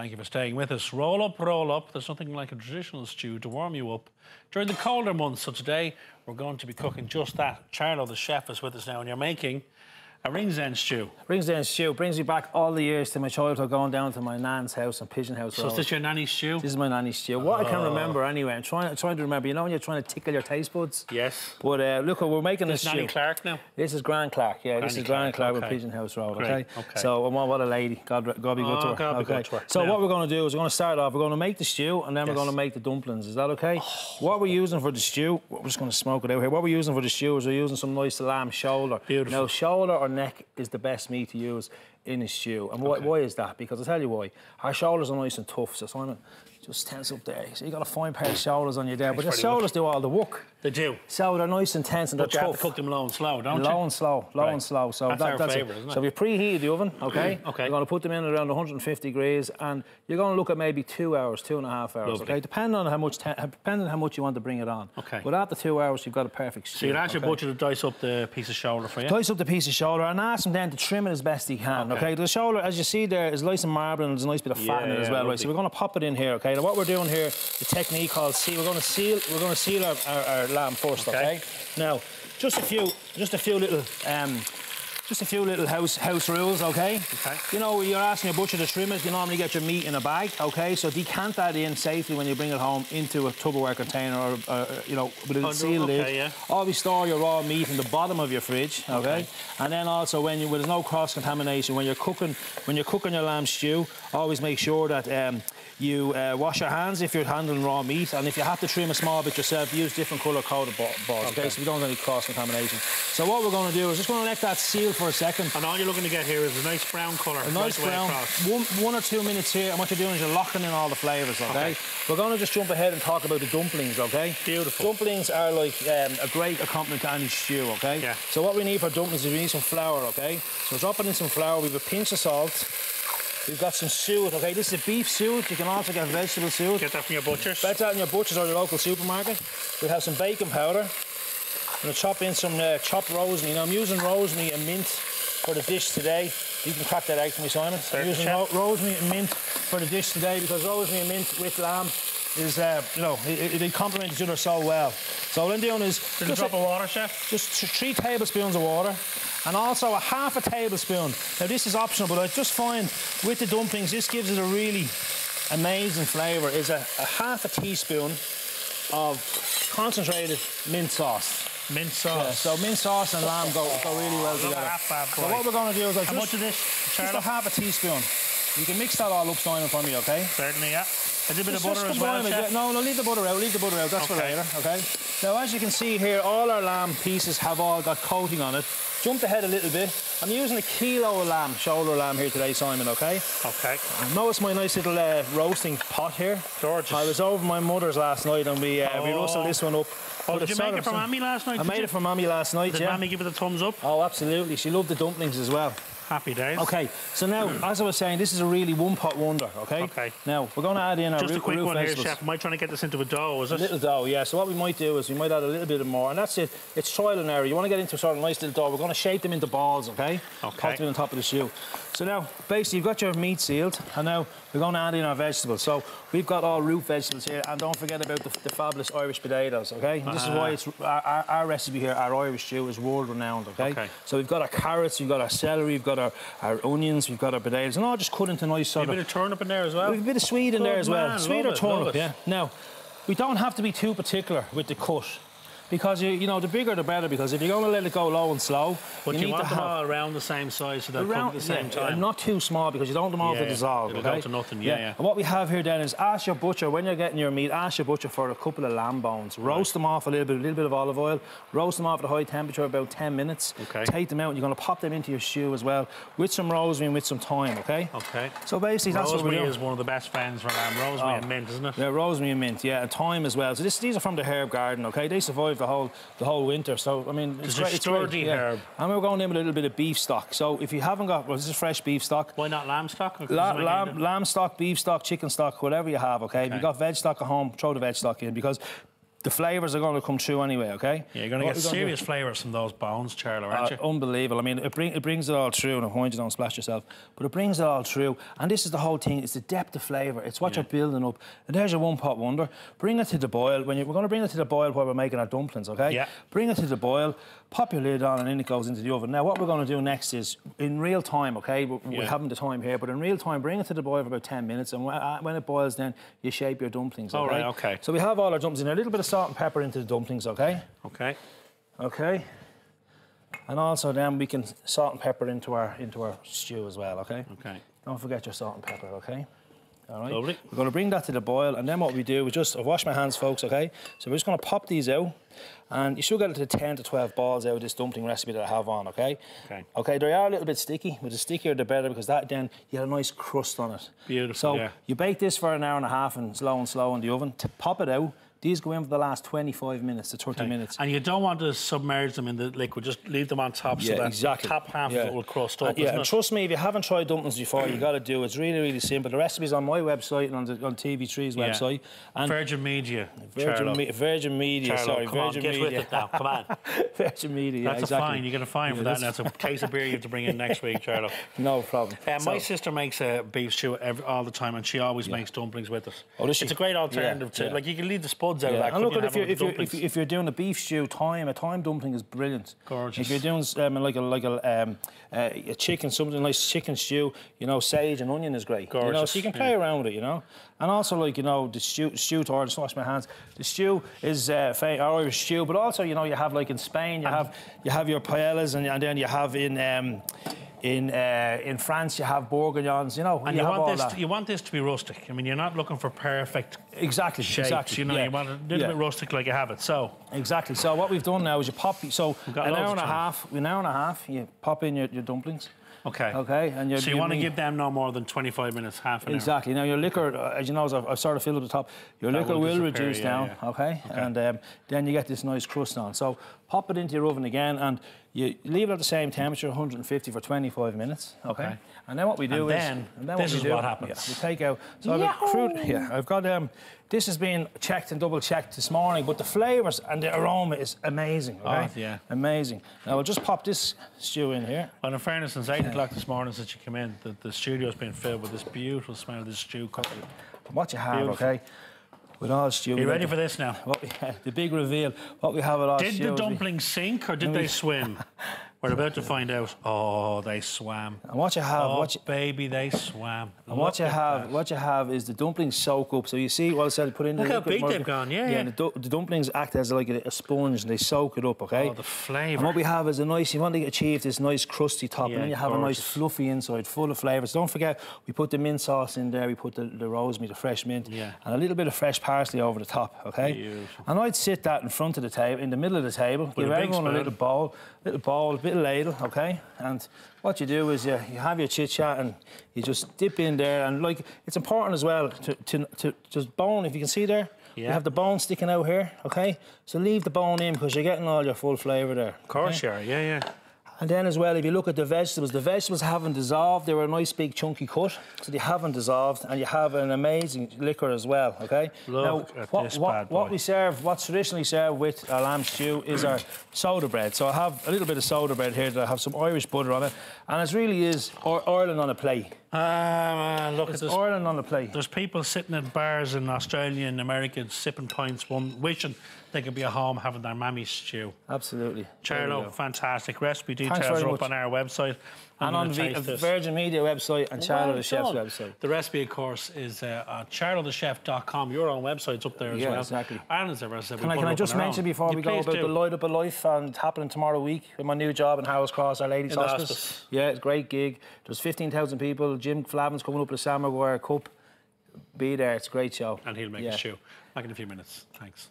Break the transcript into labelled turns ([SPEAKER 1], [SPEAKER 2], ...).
[SPEAKER 1] Thank you for staying with us. Roll up, roll up. There's nothing like a traditional stew to warm you up during the colder months. So today we're going to be cooking just that. Charlo, the chef, is with us now, and you're making a Ringsend stew.
[SPEAKER 2] Ringsend stew brings me back all the years to my childhood going down to my nan's house in Pigeon House
[SPEAKER 1] So
[SPEAKER 2] Road.
[SPEAKER 1] is this your nanny's stew?
[SPEAKER 2] This is my nanny's stew. What I can remember anyway, I'm trying, trying to remember. You know when you're trying to tickle your taste buds?
[SPEAKER 1] Yes.
[SPEAKER 2] But uh, look, we're making
[SPEAKER 1] This
[SPEAKER 2] this
[SPEAKER 1] Nanny
[SPEAKER 2] stew.
[SPEAKER 1] Clark now?
[SPEAKER 2] This is Grand Clark, yeah. this is Grand
[SPEAKER 1] Clark,
[SPEAKER 2] Clark with
[SPEAKER 1] okay.
[SPEAKER 2] Pigeon House Road,
[SPEAKER 1] Great,
[SPEAKER 2] okay?
[SPEAKER 1] okay.
[SPEAKER 2] So, and what, a lady. God, God be good
[SPEAKER 1] Oh,
[SPEAKER 2] to her.
[SPEAKER 1] God be good to her.
[SPEAKER 2] So,
[SPEAKER 1] Now-
[SPEAKER 2] what we're going to do is we're going to start off, we're going to make the stew and then we're
[SPEAKER 1] Oh.
[SPEAKER 2] going to make the dumplings. Is that okay? what we're using for the stew, we're just going to smoke it out here. What we're using for the stew is we're using some nice lamb shoulder.
[SPEAKER 1] Beautiful.
[SPEAKER 2] Now, shoulder or neck is the best meat to use in a stew. And why,
[SPEAKER 1] Okay.
[SPEAKER 2] why is that? Because I'll tell you why. Our shoulders are nice and tough, so Simon, just tense up there. So you got a fine pair of shoulders on you there, but
[SPEAKER 1] very
[SPEAKER 2] shoulders do all the work.
[SPEAKER 1] They do.
[SPEAKER 2] So they're nice and tense and
[SPEAKER 1] But
[SPEAKER 2] they're tough.
[SPEAKER 1] to cook them low and slow, don't
[SPEAKER 2] Low
[SPEAKER 1] you?
[SPEAKER 2] and slow, low
[SPEAKER 1] Right.
[SPEAKER 2] and slow. So
[SPEAKER 1] That's
[SPEAKER 2] that,
[SPEAKER 1] our
[SPEAKER 2] that's
[SPEAKER 1] favourite,
[SPEAKER 2] it.
[SPEAKER 1] isn't it?
[SPEAKER 2] So we preheated the oven, okay?
[SPEAKER 1] Okay.
[SPEAKER 2] We're going to put them in around 150 degrees, and you're going to look at maybe two hours, two and a half hours,
[SPEAKER 1] Lovely.
[SPEAKER 2] okay? Depending on how much, depending on how much you want to bring it on.
[SPEAKER 1] Okay.
[SPEAKER 2] But after two hours, you've got a perfect stew.
[SPEAKER 1] So you'd ask your butcher to dice up the piece of shoulder for you?
[SPEAKER 2] Dice up the piece of shoulder and ask him then to trim it as best he can.
[SPEAKER 1] Okay.
[SPEAKER 2] Okay. The shoulder, as you see there, is nice and marble and there's a nice bit of fat in it as well. Right. So we're going to pop it in here. Okay. Now what we're doing here, the technique called seal. We're going to seal. We're going to seal our, our, our lamb first.
[SPEAKER 1] Okay.
[SPEAKER 2] Okay. Now, just a few, just a few little. Um, just a few little house house rules, okay?
[SPEAKER 1] Okay.
[SPEAKER 2] You know, you're asking your butcher to trim it. You normally get your meat in a bag, okay? So decant that in safely when you bring it home into a Tupperware container or, uh, you know, with a
[SPEAKER 1] no,
[SPEAKER 2] sealed lid.
[SPEAKER 1] okay, yeah.
[SPEAKER 2] Always store your raw meat in the bottom of your fridge, okay?
[SPEAKER 1] Okay.
[SPEAKER 2] And then also when you when there's no cross contamination when you're cooking when you're cooking your lamb stew, always make sure that um, you uh, wash your hands if you're handling raw meat, and if you have to trim a small bit yourself, use different colour coded balls, okay.
[SPEAKER 1] Okay.
[SPEAKER 2] So we don't have any cross contamination. So what we're going to do is just going to let that seal for a second.
[SPEAKER 1] And all you're looking to get here is a nice brown colour.
[SPEAKER 2] A nice
[SPEAKER 1] right
[SPEAKER 2] brown, one, one or two minutes here, and what you're doing is you're locking in all the flavours, okay?
[SPEAKER 1] Okay.
[SPEAKER 2] We're going to just jump ahead and talk about the dumplings, okay?
[SPEAKER 1] Beautiful.
[SPEAKER 2] Dumplings are like um, a great accompaniment to any stew, okay?
[SPEAKER 1] Yeah.
[SPEAKER 2] So what we need for dumplings is we need some flour, okay? So we're dropping in some flour, we have a pinch of salt, we've got some suet, okay? This is a beef suet, you can also get vegetable suet.
[SPEAKER 1] Get that from your butchers.
[SPEAKER 2] Bet that in your butcher's or your local supermarket. We have some baking powder. I'm going to chop in some uh, chopped rosemary. Now, I'm using rosemary and mint for the dish today. You can crack that out for me, Simon. I'm using ro- rosemary and mint for the dish today because rosemary and mint with lamb is, uh, you know, it, it, they complement each other so well. So what I'm doing is
[SPEAKER 1] Just a drop of water, chef.
[SPEAKER 2] just three tablespoons of water and also a half a tablespoon. Now, this is optional, but I just find with the dumplings, this gives it a really amazing flavour. Is a, a half a teaspoon of concentrated mint sauce.
[SPEAKER 1] Mint sauce.
[SPEAKER 2] Yeah, so mint sauce and lamb go, go really well together. So what we're going to do is I
[SPEAKER 1] How
[SPEAKER 2] just,
[SPEAKER 1] much of this,
[SPEAKER 2] just a half a teaspoon. You can mix that all up, Simon, for me, okay?
[SPEAKER 1] Certainly, yeah. A little bit of butter as well, chef.
[SPEAKER 2] yeah. No, no, leave the butter out. Leave the butter out. That's for
[SPEAKER 1] Okay.
[SPEAKER 2] later. Okay. Now, as you can see here, all our lamb pieces have all got coating on it. Jumped ahead a little bit. I'm using a kilo of lamb, shoulder lamb here today, Simon. Okay.
[SPEAKER 1] Okay.
[SPEAKER 2] Notice my nice little uh, roasting pot here.
[SPEAKER 1] Gorgeous.
[SPEAKER 2] I was over my mother's last night and we uh, we
[SPEAKER 1] Oh.
[SPEAKER 2] roasted this one up.
[SPEAKER 1] Oh, did you make it for Mammy last night?
[SPEAKER 2] I made
[SPEAKER 1] you?
[SPEAKER 2] it for Mammy last night.
[SPEAKER 1] Did
[SPEAKER 2] yeah.
[SPEAKER 1] Mammy give it a thumbs up?
[SPEAKER 2] Oh, absolutely. She loved the dumplings as well.
[SPEAKER 1] Happy days.
[SPEAKER 2] Okay, so now, as I was saying, this is a really one-pot wonder, okay?
[SPEAKER 1] Okay.
[SPEAKER 2] Now, we're going to add in our
[SPEAKER 1] Just a quick one here, chef. Am I trying to get this into a dough, is it?
[SPEAKER 2] Little dough, yeah. So what we might do is we might add a little bit more, and that's it. It's trial and error. You want to get into sort of nice little dough. We're going to shape them into balls, okay?
[SPEAKER 1] Okay.
[SPEAKER 2] Pop them on top of the stew. So now, basically, you've got your meat sealed, and now we're going to add in our vegetables. So we've got all root vegetables here, and don't forget about the, the fabulous Irish potatoes, okay? And This is
[SPEAKER 1] Uh-huh.
[SPEAKER 2] why it's our, our, our recipe here, our Irish stew, is world renowned, okay?
[SPEAKER 1] Okay.
[SPEAKER 2] So we've got our carrots, we've got our celery, we've got our, our onions, we've got our potatoes, and all just cut into nice
[SPEAKER 1] A
[SPEAKER 2] sort
[SPEAKER 1] bit
[SPEAKER 2] of
[SPEAKER 1] of turnip in there as well.
[SPEAKER 2] We've a bit of sweet in there as well.
[SPEAKER 1] man,
[SPEAKER 2] Sweet or
[SPEAKER 1] it,
[SPEAKER 2] turnip, yeah. Now, we don't have to be too particular with the cut. Because you, you know the bigger the better. Because if you're going to let it go low and slow,
[SPEAKER 1] But you,
[SPEAKER 2] need
[SPEAKER 1] want
[SPEAKER 2] to
[SPEAKER 1] them
[SPEAKER 2] have
[SPEAKER 1] all around the same size so they'll cook
[SPEAKER 2] around
[SPEAKER 1] at the same
[SPEAKER 2] yeah,
[SPEAKER 1] time.
[SPEAKER 2] Not too small because you don't want them all
[SPEAKER 1] Yeah,
[SPEAKER 2] to dissolve.
[SPEAKER 1] It'll go to nothing, yeah, yeah.
[SPEAKER 2] And what we have here then is ask your butcher when you're getting your meat. Ask your butcher for a couple of lamb bones. Roast them off a little bit, a little bit of olive oil. Roast them off at a high temperature about 10 minutes.
[SPEAKER 1] Okay.
[SPEAKER 2] Take them out. and You're going to pop them into your shoe as well with some rosemary and with some thyme. Okay.
[SPEAKER 1] Okay.
[SPEAKER 2] So basically that's what we're
[SPEAKER 1] Rosemary
[SPEAKER 2] doing.
[SPEAKER 1] is one of the best friends for lamb. Rosemary
[SPEAKER 2] Oh.
[SPEAKER 1] and mint, isn't it?
[SPEAKER 2] Yeah, rosemary and mint, yeah, and thyme as well. So this, these are from the herb garden, okay? They survive the whole the whole winter. So I mean,
[SPEAKER 1] It's
[SPEAKER 2] great. It's
[SPEAKER 1] sturdy
[SPEAKER 2] yeah.
[SPEAKER 1] herb.
[SPEAKER 2] And we're going in with a little bit of beef stock. So if you haven't got, well, this is fresh beef stock.
[SPEAKER 1] Why not lamb stock?
[SPEAKER 2] La- lamb, lamb stock, beef stock, chicken stock, whatever you have, okay? If you've got veg stock at home, throw the veg stock in because the flavours are going to come through anyway, okay?
[SPEAKER 1] Yeah, you're going to
[SPEAKER 2] What
[SPEAKER 1] get
[SPEAKER 2] we're gonna do-
[SPEAKER 1] serious flavours from those bones, Charlie, aren't
[SPEAKER 2] uh,
[SPEAKER 1] you?
[SPEAKER 2] unbelievable. I mean, it, bring, it brings it all through, and I mind you don't splash yourself, but it brings it all through. And this is the whole thing: it's the depth of flavour. It's what
[SPEAKER 1] Yeah.
[SPEAKER 2] you're building up. And there's your one pot wonder. Bring it to the boil. When you, we're going to bring it to the boil while we're making our dumplings, okay?
[SPEAKER 1] Yeah.
[SPEAKER 2] Bring it to the boil. Pop your lid on, and in it goes into the oven. Now, what we're going to do next is in real time, okay? We, we
[SPEAKER 1] Yeah.
[SPEAKER 2] haven't the time here, but in real time, bring it to the boil for about 10 minutes, and when, uh, when it boils, then you shape your dumplings.
[SPEAKER 1] All
[SPEAKER 2] okay?
[SPEAKER 1] right, okay.
[SPEAKER 2] So we have all our dumplings in there. A little bit of salt and pepper into the dumplings, okay?
[SPEAKER 1] Okay.
[SPEAKER 2] Okay. And also then we can salt and pepper into our into our stew as well, okay?
[SPEAKER 1] Okay.
[SPEAKER 2] Don't forget your salt and pepper, okay? All right.
[SPEAKER 1] Lovely.
[SPEAKER 2] We're going to bring that to the boil, and then what we do is just I've washed my hands, folks. Okay. So we're just going to pop these out, and you should get it to 10 to 12 balls out of this dumpling recipe that I have on. Okay.
[SPEAKER 1] Okay.
[SPEAKER 2] Okay. They are a little bit sticky, but the stickier the better because that then you get a nice crust on it.
[SPEAKER 1] Beautiful,
[SPEAKER 2] So
[SPEAKER 1] yeah.
[SPEAKER 2] you bake this for an hour and a half and slow and slow in the oven. To pop it out, these go in for the last 25 minutes to 30 minutes.
[SPEAKER 1] And you don't want to submerge them in the liquid, just leave them on top so
[SPEAKER 2] Yeah,
[SPEAKER 1] that
[SPEAKER 2] exactly.
[SPEAKER 1] the top half
[SPEAKER 2] Yeah.
[SPEAKER 1] of it will crust
[SPEAKER 2] Uh, yeah, and
[SPEAKER 1] it?
[SPEAKER 2] trust me, if you haven't tried dumplings before, you got to do it. It's really, really simple. The recipe's on my website and on, the, on TV3's
[SPEAKER 1] Yeah.
[SPEAKER 2] website. And
[SPEAKER 1] Virgin Media.
[SPEAKER 2] Virgin. Me- Virgin Media,
[SPEAKER 1] Charlo,
[SPEAKER 2] sorry,
[SPEAKER 1] come on,
[SPEAKER 2] Virgin
[SPEAKER 1] get
[SPEAKER 2] Media.
[SPEAKER 1] with it now. Come on.
[SPEAKER 2] Virgin Media, yeah,
[SPEAKER 1] That's
[SPEAKER 2] exactly.
[SPEAKER 1] a fine. You're going to fine for that.
[SPEAKER 2] That's-
[SPEAKER 1] that's a case of beer you have to bring in next week, Charlo.
[SPEAKER 2] No problem.
[SPEAKER 1] Uh, my sister makes a beef stew every, all the time, and she always makes dumplings with it.
[SPEAKER 2] Oh, does she?
[SPEAKER 1] It's a great alternative
[SPEAKER 2] Yeah,
[SPEAKER 1] to
[SPEAKER 2] yeah.
[SPEAKER 1] like you can leave the spuds out of that.
[SPEAKER 2] and look, at if you're, if, you're, if, if you're doing a beef stew, thyme, a thyme dumpling is brilliant.
[SPEAKER 1] Gorgeous.
[SPEAKER 2] If you're doing um, like a like a, um, uh, a chicken, something nice chicken stew, you know, sage and onion is great. Gorgeous. You know, so you can play around with it, you know. And also, like you know, the stew, stew or just wash my hands. The stew is uh, fa- Irish stew, but also you know you have like in Spain, you have you have your paellas, and, and then you have in. Um, in uh, in France, you have bourguignons, you know.
[SPEAKER 1] and you,
[SPEAKER 2] have
[SPEAKER 1] want this,
[SPEAKER 2] that.
[SPEAKER 1] you want this to be rustic. I mean, you're not looking for perfect
[SPEAKER 2] exactly,
[SPEAKER 1] shapes.
[SPEAKER 2] exactly.
[SPEAKER 1] You know,
[SPEAKER 2] yeah.
[SPEAKER 1] you want a little
[SPEAKER 2] Yeah.
[SPEAKER 1] bit rustic like you have it. So
[SPEAKER 2] Exactly. So what we've done now is you pop. So an hour and a half. An hour and a half. You pop in your, your dumplings.
[SPEAKER 1] Okay,
[SPEAKER 2] Okay. And you
[SPEAKER 1] So you want to give them no more than 25 minutes, half an hour.
[SPEAKER 2] Exactly. Now your liquor, uh, as you know, as I've, I've sort of filled up the top, your liquor
[SPEAKER 1] will
[SPEAKER 2] will, reduce
[SPEAKER 1] yeah,
[SPEAKER 2] down.
[SPEAKER 1] yeah.
[SPEAKER 2] Okay? And um, then you get this nice crust on. So pop it into your oven again, and you leave it at the same temperature, 150 for 25 minutes. Okay.
[SPEAKER 1] Okay.
[SPEAKER 2] And then what we do
[SPEAKER 1] And
[SPEAKER 2] is,
[SPEAKER 1] then
[SPEAKER 2] and then
[SPEAKER 1] this
[SPEAKER 2] we
[SPEAKER 1] is
[SPEAKER 2] do,
[SPEAKER 1] what happens.
[SPEAKER 2] Yeah, we take out. So I've got crude. Yeah, I've got um. This has been checked and double checked this morning, but the flavours and the aroma is amazing. Okay?
[SPEAKER 1] Oh, yeah.
[SPEAKER 2] Amazing. Now we'll just pop this stew in here.
[SPEAKER 1] Well, in fairness, since 8 o'clock this morning since you came in, the, the studio's been filled with this beautiful smell of this stew cooking.
[SPEAKER 2] What you have,
[SPEAKER 1] Beautiful.
[SPEAKER 2] okay? With all stew.
[SPEAKER 1] Are you ready for this now?
[SPEAKER 2] What the big reveal. What we have with all
[SPEAKER 1] Did
[SPEAKER 2] stew
[SPEAKER 1] the
[SPEAKER 2] we-
[SPEAKER 1] dumplings sink or did they swim? We're about to find out. Oh, they swam.
[SPEAKER 2] And what you have,
[SPEAKER 1] Oh,
[SPEAKER 2] what you,
[SPEAKER 1] baby, they swam.
[SPEAKER 2] and what you have,
[SPEAKER 1] that.
[SPEAKER 2] what you have is the dumplings soak up. So you see what I said, put in the
[SPEAKER 1] Look how big they've gone, yeah, yeah.
[SPEAKER 2] the, the dumplings act as like a, a sponge, and they soak it up. Okay.
[SPEAKER 1] Oh, the flavour.
[SPEAKER 2] And what we have is a nice, you want to achieve this nice crusty top,
[SPEAKER 1] Yeah,
[SPEAKER 2] and then you have a nice fluffy inside, full of flavours. Don't forget, we put the mint sauce in there, we put the, the rosemary, the fresh mint,
[SPEAKER 1] Yeah.
[SPEAKER 2] and a little bit of fresh parsley over the top, okay?
[SPEAKER 1] Beautiful.
[SPEAKER 2] And I'd sit that in front of the table, in the middle of the table,
[SPEAKER 1] With
[SPEAKER 2] give everyone a little bowl, little bowl, a bit of ladle, okay? And what you do is you, you have your chit chat and you just dip in there, and like it's important as well to, to, to just bone, if you can see there, you
[SPEAKER 1] Yeah.
[SPEAKER 2] have the bone sticking out here, okay? So leave the bone in because you're getting all your full flavour there.
[SPEAKER 1] Of course, you are. Yeah, yeah.
[SPEAKER 2] And then as well, if you look at the vegetables, the vegetables haven't dissolved. They were a nice big chunky cut, so they haven't dissolved, and you have an amazing liquor as well. Okay.
[SPEAKER 1] Look
[SPEAKER 2] now,
[SPEAKER 1] at
[SPEAKER 2] what,
[SPEAKER 1] this
[SPEAKER 2] what, what we serve, what's traditionally served with our lamb stew is our soda bread. So I have a little bit of soda bread here that I have some Irish butter on it, and it really is Ireland on a plate.
[SPEAKER 1] Ah, man, look at
[SPEAKER 2] It's
[SPEAKER 1] this.
[SPEAKER 2] Ireland on the plate.
[SPEAKER 1] There's people sitting at bars in Australia and America sipping pints, one wishing they could be at home having their mammy's stew.
[SPEAKER 2] Absolutely.
[SPEAKER 1] Charlo, fantastic. Recipe details are up
[SPEAKER 2] much.
[SPEAKER 1] on our website. I'm
[SPEAKER 2] And on the. Virgin Media website and Charlotte
[SPEAKER 1] Well
[SPEAKER 2] the Chef's website.
[SPEAKER 1] The recipe, of course, is uh, at charlottechef.com. Your own website's up there as
[SPEAKER 2] Yeah,
[SPEAKER 1] well.
[SPEAKER 2] exactly.
[SPEAKER 1] And as said, we
[SPEAKER 2] Can I, can I just
[SPEAKER 1] on
[SPEAKER 2] mention before
[SPEAKER 1] You
[SPEAKER 2] we go about
[SPEAKER 1] do.
[SPEAKER 2] the Light Up a Life and happening tomorrow week with my new job in Harold's Cross, Our Lady's Hospice.
[SPEAKER 1] hospice.
[SPEAKER 2] Yeah, it's a great gig. There's 15,000 people. Jim Gavin's coming up with the Sam Maguire Cup. Be there. It's a great show.
[SPEAKER 1] And he'll make
[SPEAKER 2] Yeah.
[SPEAKER 1] a stew. Back in a few minutes. Thanks.